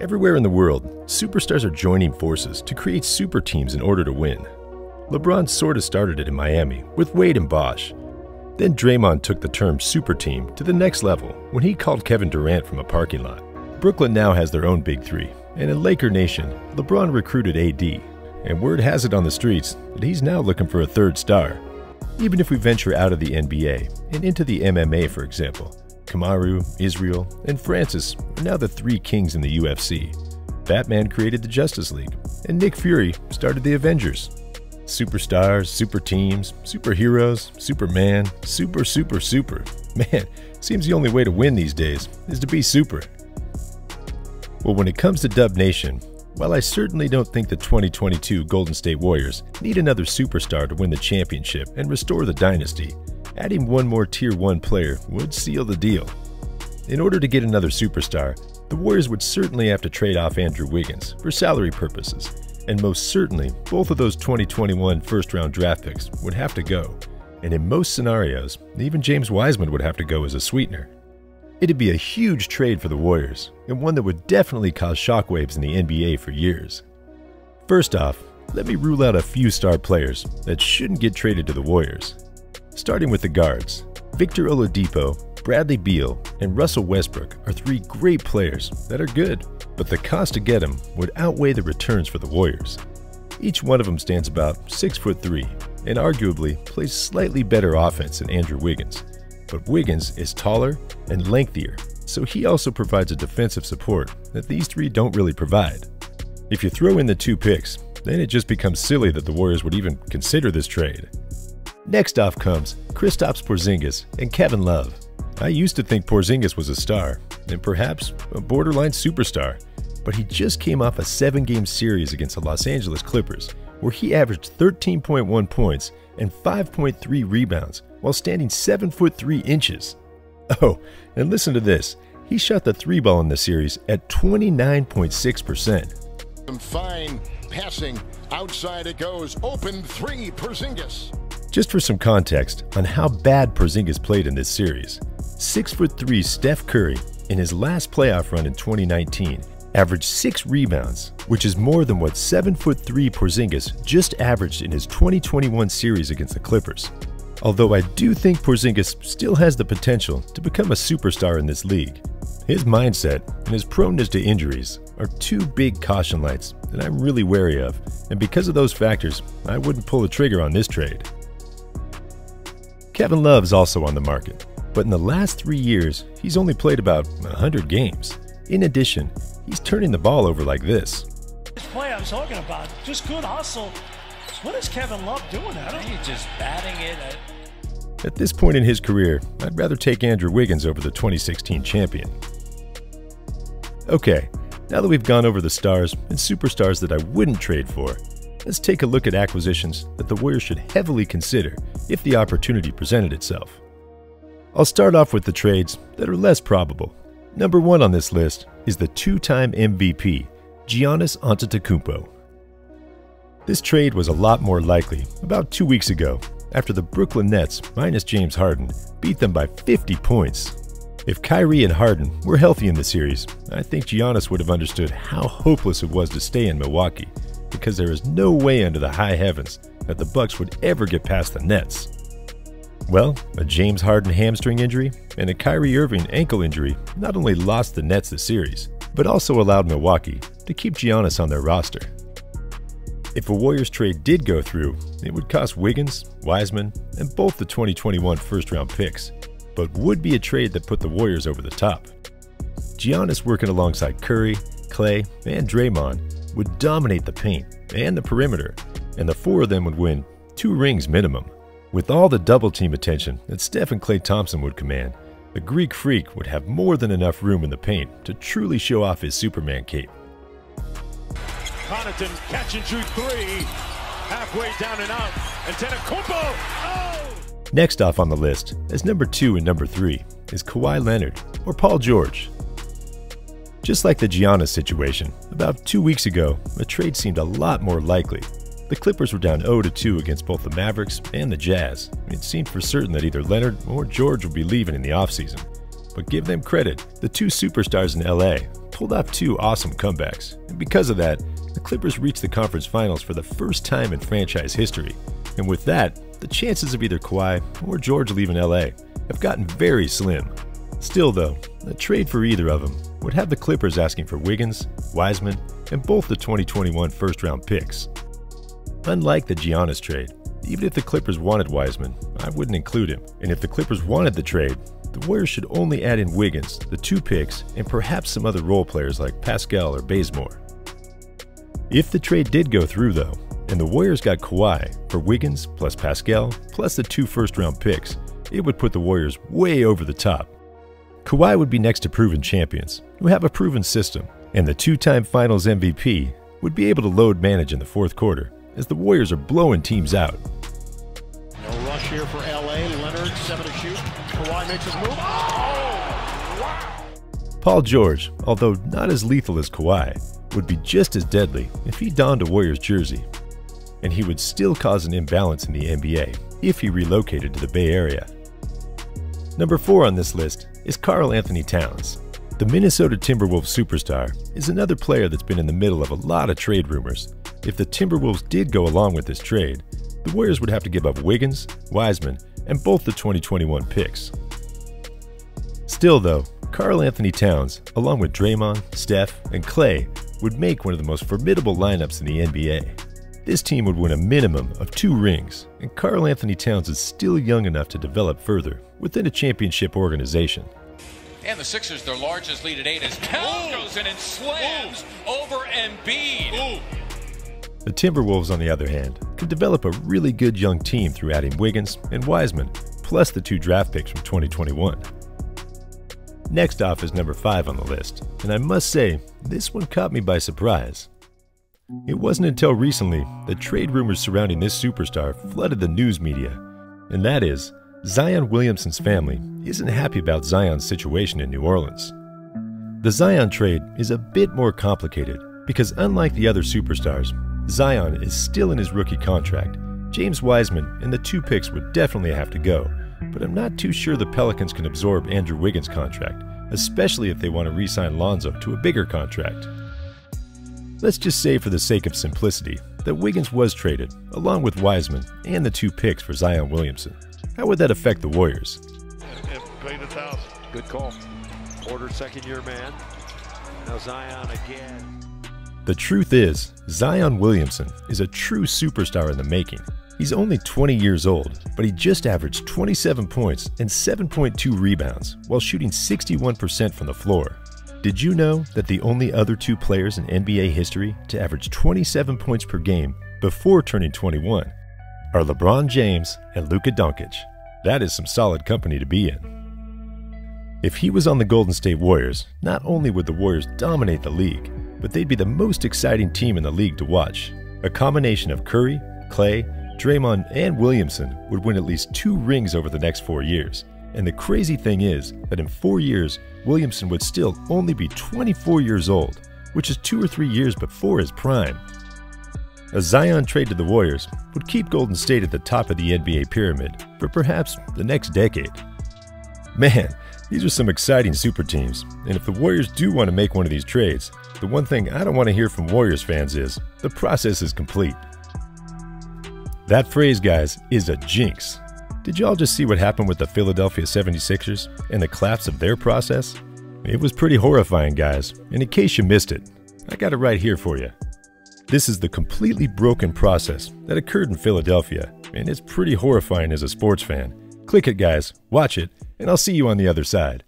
Everywhere in the world, superstars are joining forces to create super teams in order to win. LeBron sort of started it in Miami with Wade and Bosh. Then Draymond took the term super team to the next level when he called Kevin Durant from a parking lot. Brooklyn now has their own big three, and in Laker Nation, LeBron recruited AD, and word has it on the streets that he's now looking for a third star. Even if we venture out of the NBA and into the MMA, for example, Kamaru, Israel, and Francis are now the three kings in the UFC. Batman created the Justice League, and Nick Fury started the Avengers. Superstars, super teams, superheroes, Superman, super, super, super. Man, seems the only way to win these days is to be super. Well, when it comes to Dub Nation, while I certainly don't think the 2022 Golden State Warriors need another superstar to win the championship and restore the dynasty, adding one more Tier 1 player would seal the deal. In order to get another superstar, the Warriors would certainly have to trade off Andrew Wiggins for salary purposes, and most certainly both of those 2021 first round draft picks would have to go. And in most scenarios, even James Wiseman would have to go as a sweetener. It'd be a huge trade for the Warriors, and one that would definitely cause shockwaves in the NBA for years. First off, let me rule out a few star players that shouldn't get traded to the Warriors. Starting with the guards, Victor Oladipo, Bradley Beal, and Russell Westbrook are three great players that are good, but the cost to get them would outweigh the returns for the Warriors. Each one of them stands about 6 foot 3 and arguably plays slightly better offense than Andrew Wiggins but Wiggins is taller and lengthier, so he also provides a defensive support that these three don't really provide. If you throw in the two picks, then it just becomes silly that the Warriors would even consider this trade. Next off comes Kristaps Porzingis and Kevin Love. I used to think Porzingis was a star, and perhaps a borderline superstar, but he just came off a seven game series against the Los Angeles Clippers, where he averaged 13.1 points and 5.3 rebounds while standing 7 foot 3 inches. Oh, and listen to this. He shot the three ball in the series at 29.6%. Some fine passing. Outside it goes. Open three, Porzingis. Just for some context on how bad Porzingis played in this series, 6 foot 3 Steph Curry in his last playoff run in 2019 averaged 6 rebounds, which is more than what 7 foot 3 Porzingis just averaged in his 2021 series against the Clippers. Although I do think Porzingis still has the potential to become a superstar in this league. His mindset and his proneness to injuries are two big caution lights that I'm really wary of, and because of those factors, I wouldn't pull the trigger on this trade. Kevin Love's also on the market, but in the last three years, he's only played about 100 games. In addition, he's turning the ball over like this. This play I was talking about, just good hustle. What is Kevin Love doing? I don't He's just batting it. At this point in his career, I'd rather take Andrew Wiggins over the 2016 champion. Okay, now that we've gone over the stars and superstars that I wouldn't trade for, let's take a look at acquisitions that the Warriors should heavily consider if the opportunity presented itself. I'll start off with the trades that are less probable. Number one on this list is the two-time MVP, Giannis Antetokounmpo. This trade was a lot more likely about two weeks ago after the Brooklyn Nets, minus James Harden, beat them by 50 points. If Kyrie and Harden were healthy in the series, I think Giannis would have understood how hopeless it was to stay in Milwaukee, because there is no way under the high heavens that the Bucks would ever get past the Nets. Well, a James Harden hamstring injury and a Kyrie Irving ankle injury not only lost the Nets the series, but also allowed Milwaukee to keep Giannis on their roster. If a Warriors trade did go through, it would cost Wiggins, Wiseman, and both the 2021 first round picks, but would be a trade that put the Warriors over the top. Giannis working alongside Curry, Klay, and Draymond would dominate the paint and the perimeter, and the four of them would win two rings minimum. With all the double team attention that Steph and Klay Thompson would command, the Greek freak would have more than enough room in the paint to truly show off his Superman cape. Connaughton catch and shoot three. Halfway down and out. Antetokounmpo. Oh! Next off on the list, as number two and number three, is Kawhi Leonard or Paul George. Just like the Giannis situation, about two weeks ago, a trade seemed a lot more likely. The Clippers were down 0-2 against both the Mavericks and the Jazz. It seemed for certain that either Leonard or George would be leaving in the offseason. But give them credit, the two superstars in LA pulled off two awesome comebacks, and because of that, the Clippers reached the conference finals for the first time in franchise history. And with that, the chances of either Kawhi or George leaving LA have gotten very slim. Still, though, a trade for either of them would have the Clippers asking for Wiggins, Wiseman, and both the 2021 first round picks. Unlike the Giannis trade, even if the Clippers wanted Wiseman, I wouldn't include him. And if the Clippers wanted the trade, the Warriors should only add in Wiggins, the two picks, and perhaps some other role players like Paschall or Bazemore. If the trade did go through, though, and the Warriors got Kawhi for Wiggins plus Paschall plus the two first round picks, it would put the Warriors way over the top. Kawhi would be next to proven champions, who have a proven system, and the two time finals MVP would be able to load manage in the fourth quarter as the Warriors are blowing teams out. No rush here for LA. Leonard, seven to shoot. Kawhi makes his move. Oh! Wow! Paul George, although not as lethal as Kawhi, would be just as deadly if he donned a Warriors jersey. And he would still cause an imbalance in the NBA if he relocated to the Bay Area. Number 4 on this list is Karl Anthony Towns. The Minnesota Timberwolves superstar is another player that's been in the middle of a lot of trade rumors. If the Timberwolves did go along with this trade, the Warriors would have to give up Wiggins, Wiseman, and both the 2021 picks. Still, though, Karl Anthony Towns, along with Draymond, Steph, and Klay, would make one of the most formidable lineups in the NBA. This team would win a minimum of two rings, and Karl Anthony Towns is still young enough to develop further within a championship organization. And the Sixers, their largest lead at eight, as Towns goes in and slams Ooh. over Embiid. Ooh. The Timberwolves, on the other hand, could develop a really good young team through adding Wiggins and Wiseman, plus the two draft picks from 2021. Next off is number 5 on the list, and I must say, this one caught me by surprise. It wasn't until recently that trade rumors surrounding this superstar flooded the news media, and that is Zion Williamson's family isn't happy about Zion's situation in New Orleans. The Zion trade is a bit more complicated because, unlike the other superstars, Zion is still in his rookie contract. James Wiseman and the two picks would definitely have to go, but I'm not too sure the Pelicans can absorb Andrew Wiggins' contract, especially if they want to re sign Lonzo to a bigger contract. Let's just say, for the sake of simplicity, that Wiggins was traded, along with Wiseman and the two picks for Zion Williamson. How would that affect the Warriors? Good call. Order second year man. Now Zion again. The truth is, Zion Williamson is a true superstar in the making. He's only 20 years old, but he just averaged 27 points and 7.2 rebounds while shooting 61% from the floor. Did you know that the only other two players in NBA history to average 27 points per game before turning 21 are LeBron James and Luka Doncic? That is some solid company to be in. If he was on the Golden State Warriors, not only would the Warriors dominate the league, but they'd be the most exciting team in the league to watch. A combination of Curry, Klay, Draymond, and Williamson would win at least two rings over the next four years. And the crazy thing is that in four years, Williamson would still only be 24 years old, which is two or three years before his prime. A Zion trade to the Warriors would keep Golden State at the top of the NBA pyramid for perhaps the next decade. Man, these are some exciting super teams, and if the Warriors do want to make one of these trades, the one thing I don't want to hear from Warriors fans is the process is complete. That phrase, guys, is a jinx. Did y'all just see what happened with the Philadelphia 76ers and the collapse of their process? It was pretty horrifying, guys, and in case you missed it, I got it right here for you. This is the completely broken process that occurred in Philadelphia, and it's pretty horrifying as a sports fan. Click it, guys, watch it, and I'll see you on the other side.